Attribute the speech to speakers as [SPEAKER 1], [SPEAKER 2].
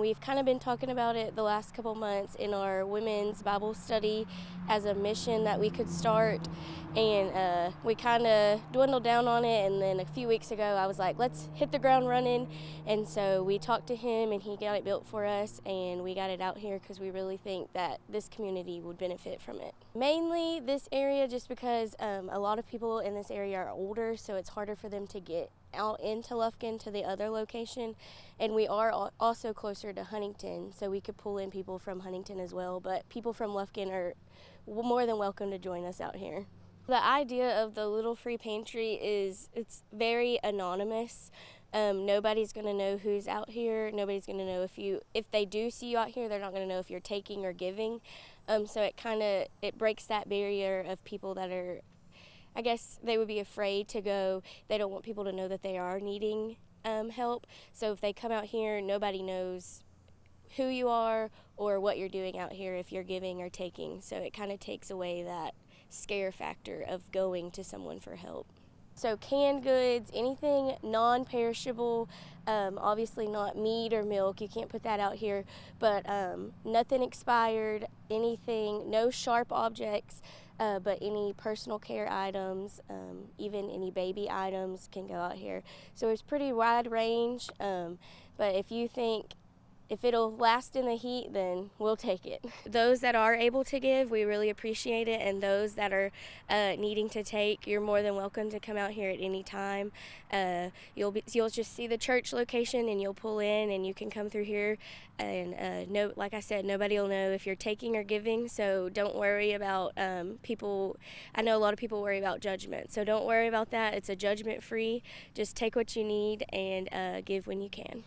[SPEAKER 1] We've kind of been talking about it the last couple months in our women's Bible study as a mission that we could start, and uh, we kind of dwindled down on it. And then a few weeks ago, I was like, let's hit the ground running. And so we talked to him, and he got it built for us, and we got it out here because we really think that this community would benefit from it. Mainly this area, just because um, a lot of people in this area are older, so it's harder for them to get out into Lufkin to the other location, and we are also closer to Huntington, so we could pull in people from Huntington as well. But people from Lufkin are more than welcome to join us out here. The idea of the Little Free Pantry is it's very anonymous. Um, nobody's going to know who's out here. Nobody's going to know if you if they do see you out here, they're not going to know if you're taking or giving. Um, so it kind of it breaks that barrier of people that are I guess they would be afraid to go. They don't want people to know that they are needing um, help. So if they come out here, nobody knows who you are or what you're doing out here if you're giving or taking. So it kind of takes away that scare factor of going to someone for help. So canned goods, anything non-perishable, um, obviously not meat or milk, you can't put that out here, but um, nothing expired, anything, no sharp objects, uh, but any personal care items, um, even any baby items can go out here. So it's pretty wide range, um, but if you think if it'll last in the heat, then we'll take it. Those that are able to give, we really appreciate it, and those that are uh, needing to take, you're more than welcome to come out here at any time. Uh, you'll be, you'll just see the church location, and you'll pull in, and you can come through here. And uh, no, like I said, nobody will know if you're taking or giving. So don't worry about um, people. I know a lot of people worry about judgment, so don't worry about that. It's a judgment free. Just take what you need and uh, give when you can.